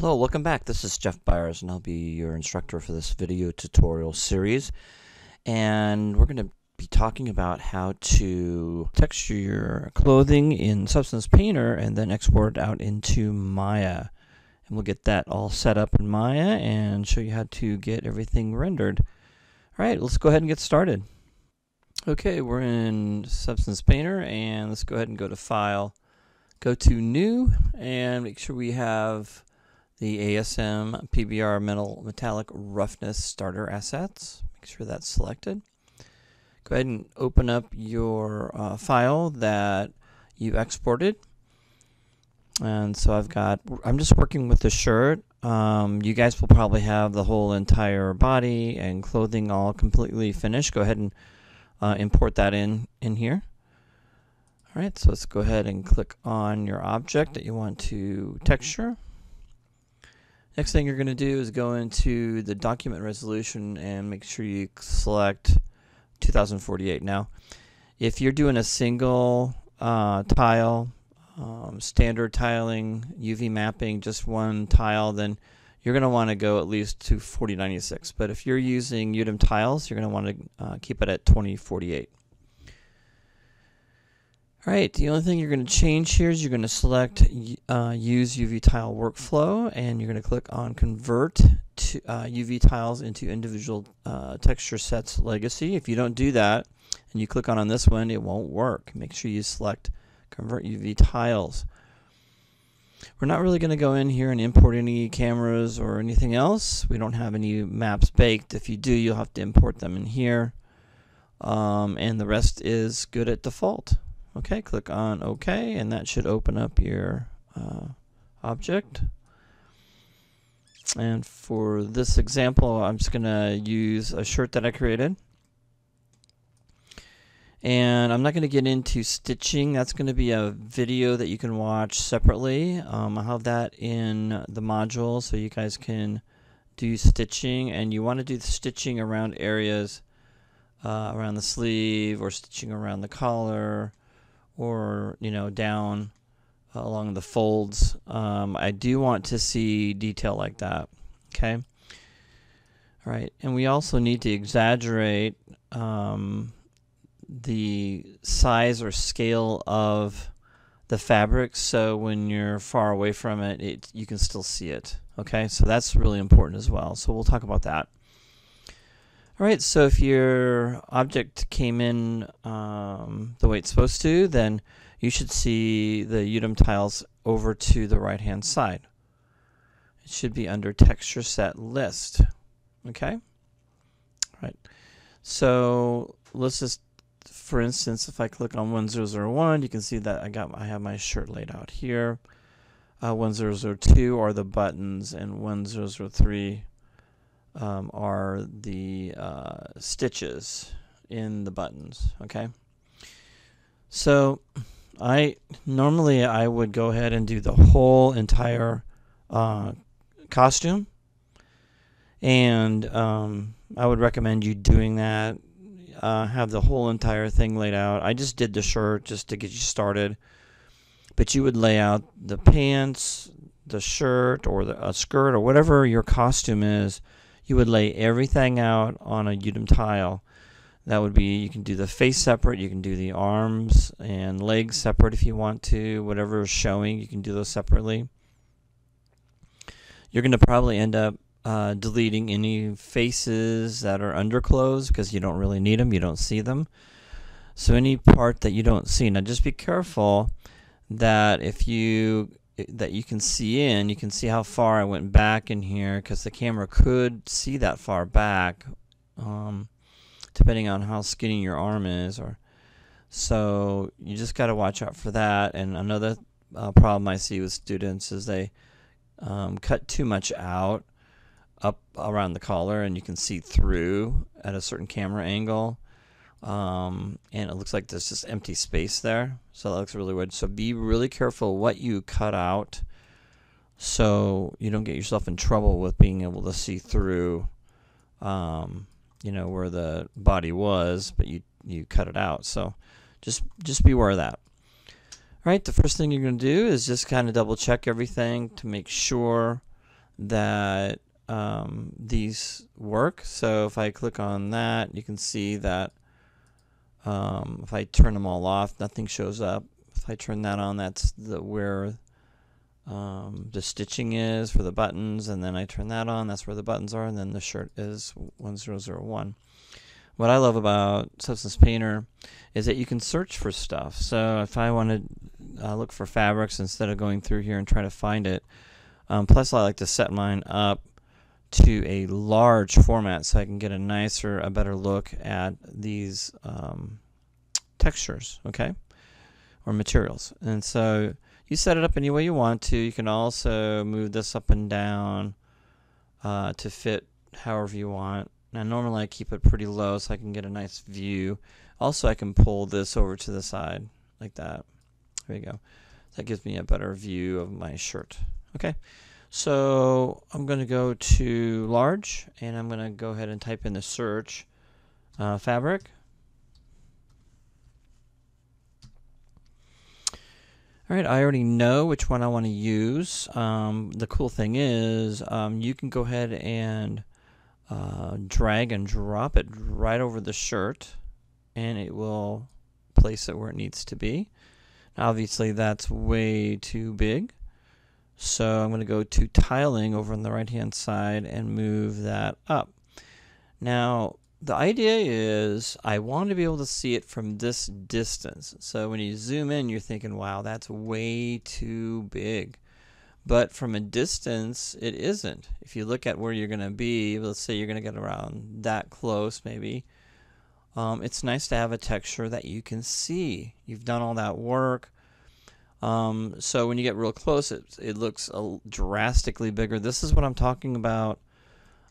Hello, welcome back. This is Jeff Byers, and I'll be your instructor for this video tutorial series. And we're going to be talking about how to texture your clothing in Substance Painter and then export it out into Maya. And we'll get that all set up in Maya and show you how to get everything rendered. All right, let's go ahead and get started. Okay, we're in Substance Painter, and let's go ahead and go to File, go to New, and make sure we have the ASM PBR metal metallic roughness starter assets. Make sure that's selected. Go ahead and open up your uh, file that you exported. And so I've got, I'm just working with the shirt. Um, you guys will probably have the whole entire body and clothing all completely finished. Go ahead and uh, import that in, in here. All right, so let's go ahead and click on your object that you want to texture. Next thing you're going to do is go into the document resolution and make sure you select 2048. Now, if you're doing a single uh, tile, um, standard tiling, UV mapping, just one tile, then you're going to want to go at least to 4096. But if you're using UDIM tiles, you're going to want to uh, keep it at 2048. All right, the only thing you're going to change here is you're going to select uh, Use UV Tile Workflow, and you're going to click on Convert to, uh, UV tiles into individual uh, texture sets legacy. If you don't do that, and you click on on this one, it won't work. Make sure you select Convert UV Tiles. We're not really going to go in here and import any cameras or anything else. We don't have any maps baked. If you do, you'll have to import them in here. Um, and the rest is good at default. Okay, click on OK, and that should open up your uh, object. And for this example, I'm just going to use a shirt that I created. And I'm not going to get into stitching. That's going to be a video that you can watch separately. Um, I'll have that in the module so you guys can do stitching. And you want to do the stitching around areas uh, around the sleeve or stitching around the collar or you know down uh, along the folds. Um, I do want to see detail like that. Okay. All right, and we also need to exaggerate um, the size or scale of the fabric so when you're far away from it, it you can still see it. Okay, so that's really important as well. So we'll talk about that. All right, so if your object came in um, the way it's supposed to, then you should see the UDIM tiles over to the right-hand side. It should be under texture set list. Okay? All right. So let's just, for instance, if I click on 1001, you can see that I got I have my shirt laid out here. Uh, 1002 are the buttons, and 1003 um, are the uh, stitches in the buttons okay? So I normally I would go ahead and do the whole entire uh, costume. And um, I would recommend you doing that uh, have the whole entire thing laid out. I just did the shirt just to get you started. But you would lay out the pants the shirt or the a skirt or whatever your costume is you would lay everything out on a UDIM tile. That would be, you can do the face separate, you can do the arms and legs separate if you want to, whatever is showing, you can do those separately. You're going to probably end up uh, deleting any faces that are underclothes because you don't really need them, you don't see them. So any part that you don't see, now just be careful that if you that you can see in, you can see how far I went back in here because the camera could see that far back um, depending on how skinny your arm is or so you just got to watch out for that. And another uh, problem I see with students is they um, cut too much out up around the collar and you can see through at a certain camera angle um, and it looks like there's just empty space there. So that looks really weird. So be really careful what you cut out so you don't get yourself in trouble with being able to see through um, you know where the body was but you you cut it out. So just just beware of that. All right the first thing you're going to do is just kind of double check everything to make sure that um, these work. So if I click on that, you can see that um, if I turn them all off, nothing shows up. If I turn that on, that's the where um, the stitching is for the buttons, and then I turn that on, that's where the buttons are, and then the shirt is 1001. What I love about Substance Painter is that you can search for stuff. So if I want to uh, look for fabrics instead of going through here and try to find it, um, plus I like to set mine up to a large format so I can get a nicer, a better look at these um, textures, okay, or materials. And so you set it up any way you want to. You can also move this up and down uh, to fit however you want. Now normally I keep it pretty low so I can get a nice view. Also I can pull this over to the side like that. There you go. That gives me a better view of my shirt. Okay. So I'm going to go to large and I'm going to go ahead and type in the search uh, fabric. All right, I already know which one I want to use. Um, the cool thing is um, you can go ahead and uh, drag and drop it right over the shirt and it will place it where it needs to be. Obviously that's way too big. So I'm going to go to tiling over on the right hand side and move that up. Now the idea is I want to be able to see it from this distance. So when you zoom in you're thinking wow that's way too big. But from a distance it isn't. If you look at where you're going to be, let's say you're going to get around that close maybe. Um, it's nice to have a texture that you can see. You've done all that work um, so when you get real close, it, it looks drastically bigger. This is what I'm talking about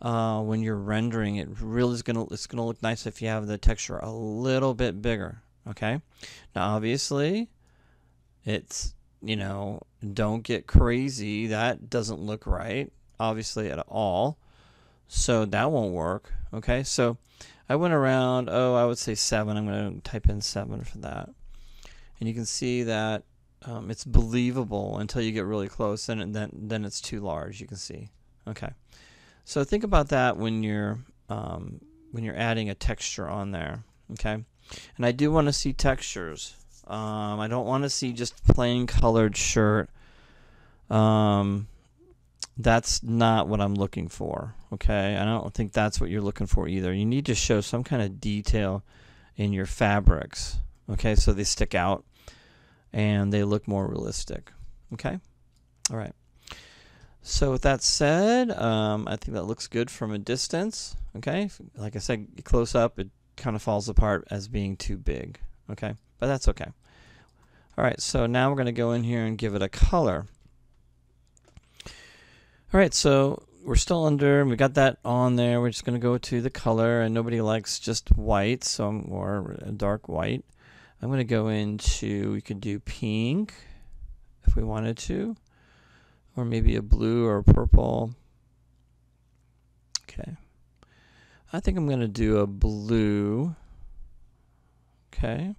uh, when you're rendering. It really is gonna it's gonna look nice if you have the texture a little bit bigger. Okay. Now obviously, it's you know don't get crazy. That doesn't look right. Obviously at all. So that won't work. Okay. So I went around. Oh, I would say seven. I'm gonna type in seven for that. And you can see that um, it's believable until you get really close, and then then it's too large. You can see. Okay, so think about that when you're um, when you're adding a texture on there. Okay, and I do want to see textures. Um, I don't want to see just plain colored shirt. Um, that's not what I'm looking for. Okay, I don't think that's what you're looking for either. You need to show some kind of detail in your fabrics. Okay, so they stick out and they look more realistic. Okay? All right. So with that said, um, I think that looks good from a distance. Okay? Like I said, close up, it kind of falls apart as being too big. Okay? But that's okay. All right, so now we're going to go in here and give it a color. All right, so we're still under, we got that on there. We're just going to go to the color, and nobody likes just white, so more dark white. I'm going to go into, we could do pink if we wanted to, or maybe a blue or a purple. Okay. I think I'm going to do a blue. Okay.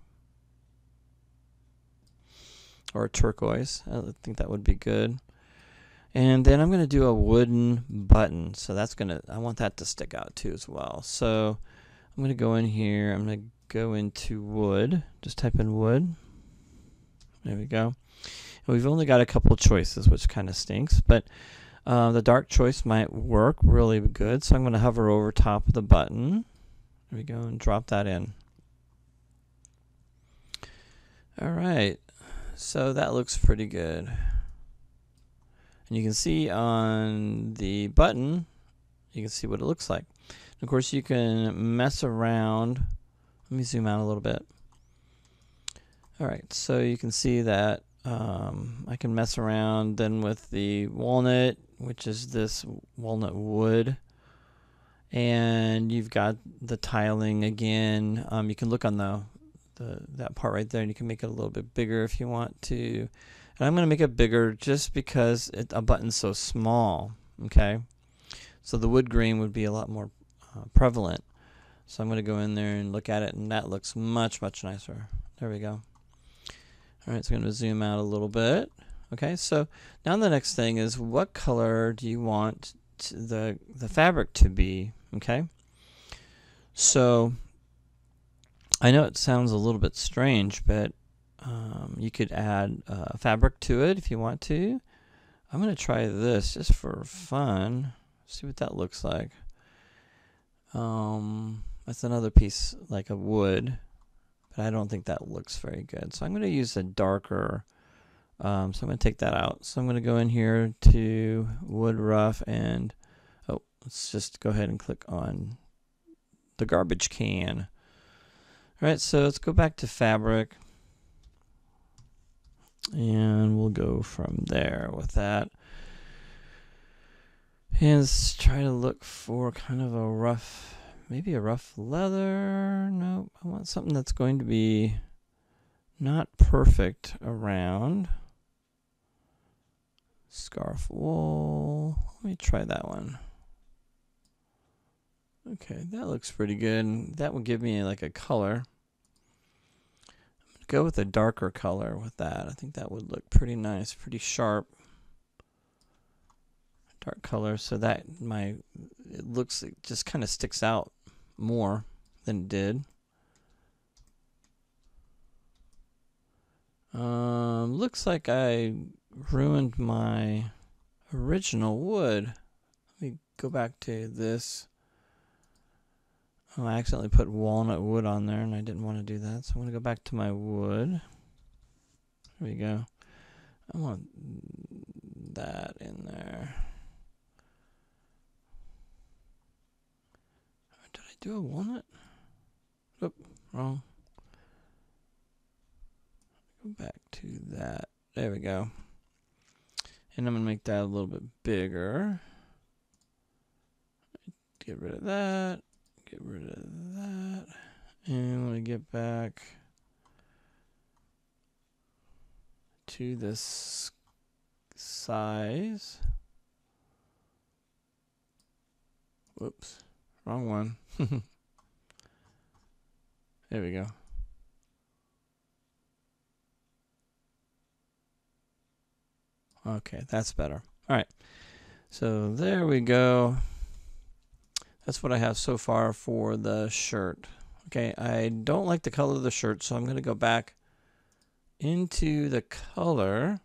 Or turquoise. I think that would be good. And then I'm going to do a wooden button. So that's going to, I want that to stick out too as well. So I'm going to go in here. I'm going to go into wood. Just type in wood. There we go. And we've only got a couple choices, which kind of stinks, but uh, the dark choice might work really good. So I'm going to hover over top of the button. There we go, and drop that in. All right, so that looks pretty good. And you can see on the button, you can see what it looks like. of course, you can mess around let me zoom out a little bit. All right, so you can see that um, I can mess around then with the walnut, which is this walnut wood. And you've got the tiling again. Um, you can look on the, the that part right there and you can make it a little bit bigger if you want to. And I'm going to make it bigger just because it, a button's so small. Okay, so the wood grain would be a lot more uh, prevalent. So I'm going to go in there and look at it, and that looks much, much nicer. There we go. All right, so I'm going to zoom out a little bit. Okay, so now the next thing is what color do you want the the fabric to be? Okay, so I know it sounds a little bit strange, but um, you could add uh, fabric to it if you want to. I'm going to try this just for fun. See what that looks like. Um, that's another piece like a wood, but I don't think that looks very good. So I'm going to use a darker um, so I'm going to take that out. So I'm going to go in here to wood rough and oh, let's just go ahead and click on the garbage can. All right, so let's go back to fabric and we'll go from there with that. And let's try to look for kind of a rough, maybe a rough leather. No, I want something that's going to be not perfect around. Scarf wool. Let me try that one. Okay, that looks pretty good. That would give me like a color. I'm gonna go with a darker color with that. I think that would look pretty nice, pretty sharp. Dark color, so that my it looks it just kind of sticks out more than it did. Um, looks like I ruined my original wood. Let me go back to this. Oh, I accidentally put walnut wood on there and I didn't want to do that. So I'm to go back to my wood. There we go. I want that in there. Did I want it? Oop, wrong. Go back to that. There we go. And I'm going to make that a little bit bigger. Get rid of that. Get rid of that. And let me get back to this size. Whoops. Wrong one. there we go. Okay, that's better. All right. So there we go. That's what I have so far for the shirt. Okay, I don't like the color of the shirt, so I'm going to go back into the color.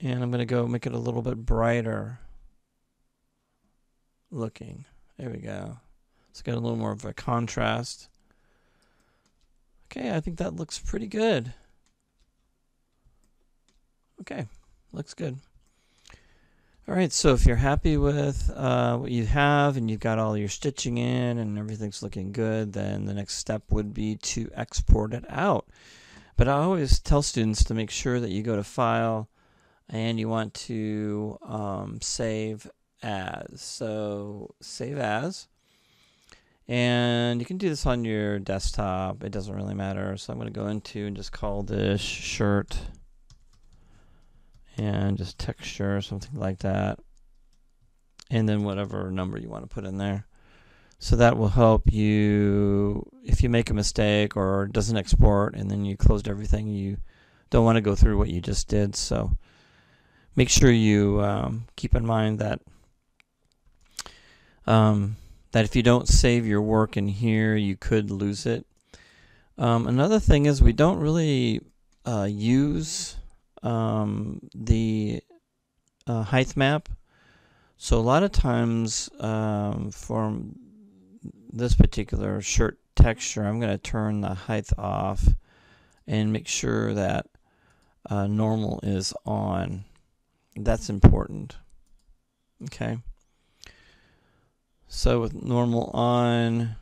And I'm going to go make it a little bit brighter looking. There we go. It's got a little more of a contrast. Okay, I think that looks pretty good. Okay, looks good. All right, so if you're happy with uh, what you have and you've got all your stitching in and everything's looking good, then the next step would be to export it out. But I always tell students to make sure that you go to File and you want to um, save as. So save as. And you can do this on your desktop. It doesn't really matter. So I'm going to go into and just call this shirt and just texture something like that. And then whatever number you want to put in there. So that will help you if you make a mistake or doesn't export and then you closed everything, you don't want to go through what you just did. So make sure you um, keep in mind that um, that if you don't save your work in here, you could lose it. Um, another thing is we don't really uh, use um, the uh, height map. So a lot of times um, for this particular shirt texture, I'm going to turn the height off and make sure that uh, normal is on. That's important. Okay. So with normal on, I'm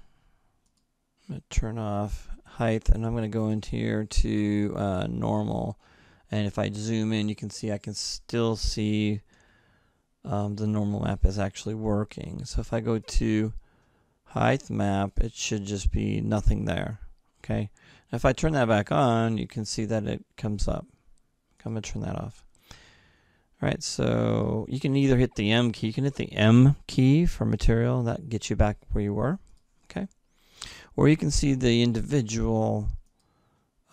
going to turn off height and I'm going to go into here to uh, normal. And if I zoom in you can see I can still see um, the normal map is actually working. So if I go to height map it should just be nothing there okay? If I turn that back on you can see that it comes up. I'm gonna turn that off Alright, so you can either hit the M key, you can hit the M key for material, that gets you back where you were, okay? Or you can see the individual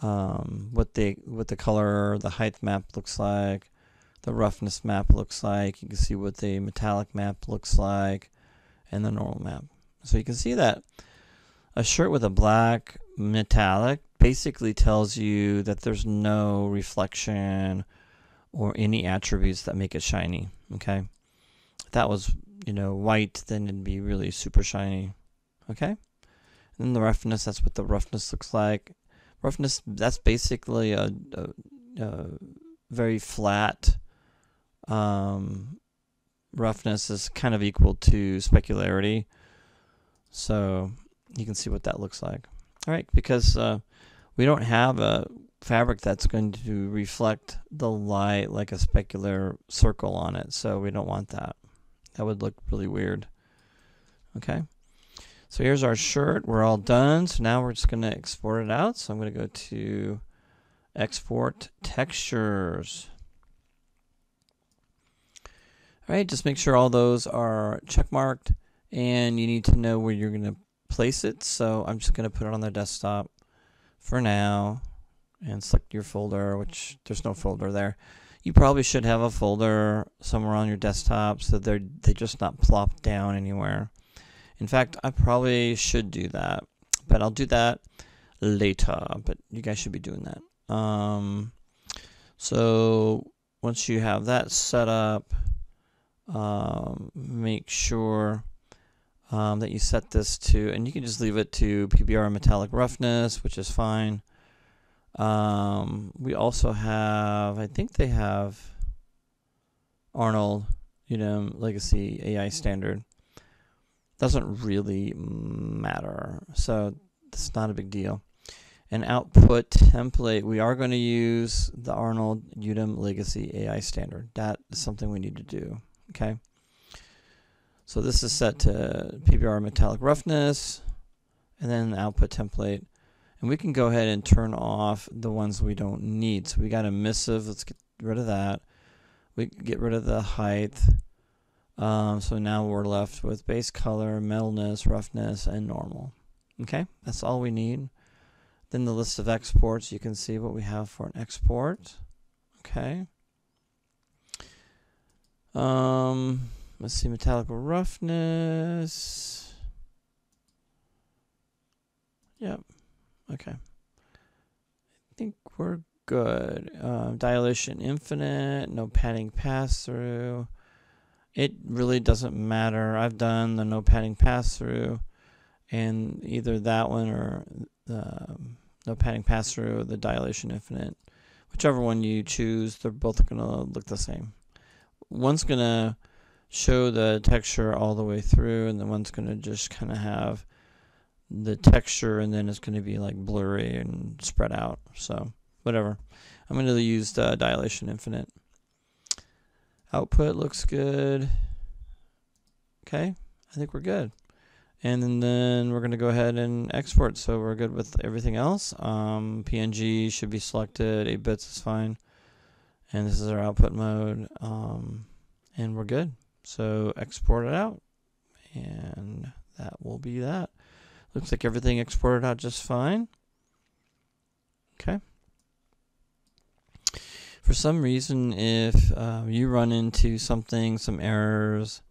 um, what they what the color, the height map looks like, the roughness map looks like. You can see what the metallic map looks like, and the normal map. So you can see that a shirt with a black metallic basically tells you that there's no reflection or any attributes that make it shiny. Okay, if that was you know white, then it'd be really super shiny. Okay, and then the roughness. That's what the roughness looks like. Roughness. That's basically a, a, a very flat. Um, roughness is kind of equal to specularity. So you can see what that looks like. All right, because uh, we don't have a fabric that's going to reflect the light like a specular circle on it, so we don't want that. That would look really weird. Okay, so here's our shirt. We're all done. So now we're just going to export it out. So I'm going to go to Export Textures. All right, just make sure all those are checkmarked and you need to know where you're going to place it. So I'm just going to put it on the desktop for now and select your folder, which there's no folder there. You probably should have a folder somewhere on your desktop so they're they just not plop down anywhere. In fact, I probably should do that, but I'll do that later. But you guys should be doing that. Um, so once you have that set up, um, make sure um, that you set this to, and you can just leave it to PBR metallic roughness, which is fine. Um, we also have, I think they have Arnold, you know, Legacy AI standard. Doesn't really matter, so it's not a big deal. An output template, we are going to use the Arnold UDIM Legacy AI standard. That is something we need to do. Okay. So this is set to PBR metallic roughness and then the output template. And we can go ahead and turn off the ones we don't need. So we got emissive, let's get rid of that. We get rid of the height. Um, so now we're left with base color, metalness, roughness, and normal. Okay, that's all we need. Then the list of exports, you can see what we have for an export. Okay. Um, Let's see, metallic roughness. Yep. Okay. I think we're good. Um, dilation infinite, no padding pass through. It really doesn't matter. I've done the no padding pass through, and either that one or the um, no padding pass through or the dilation infinite. Whichever one you choose, they're both going to look the same. One's going to show the texture all the way through and the one's going to just kind of have the texture and then it's going to be like blurry and spread out so whatever. I'm going to use the dilation infinite. Output looks good. Okay I think we're good. And then, we're going to go ahead and export so we're good with everything else. Um, PNG should be selected. 8 bits is fine. And this is our output mode um, and we're good. So export it out and that will be that. Looks like everything exported out just fine. Okay. For some reason, if uh, you run into something, some errors,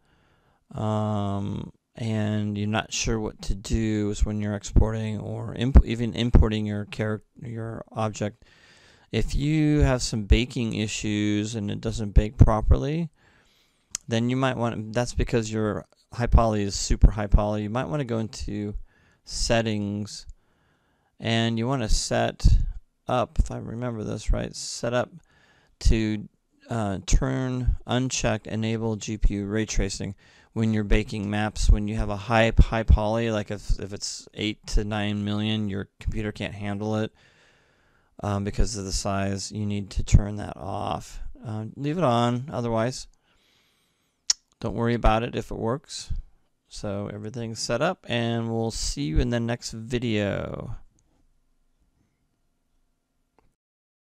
um, and you're not sure what to do is when you're exporting or imp even importing your character, your object. If you have some baking issues and it doesn't bake properly, then you might want to that's because your high poly is super high poly. You might want to go into settings and you want to set up, if I remember this right, set up to uh, turn uncheck enable GPU ray tracing when you're baking maps when you have a high high poly like if, if it's 8 to 9 million your computer can't handle it um, because of the size you need to turn that off uh, leave it on otherwise don't worry about it if it works. So everything's set up and we'll see you in the next video.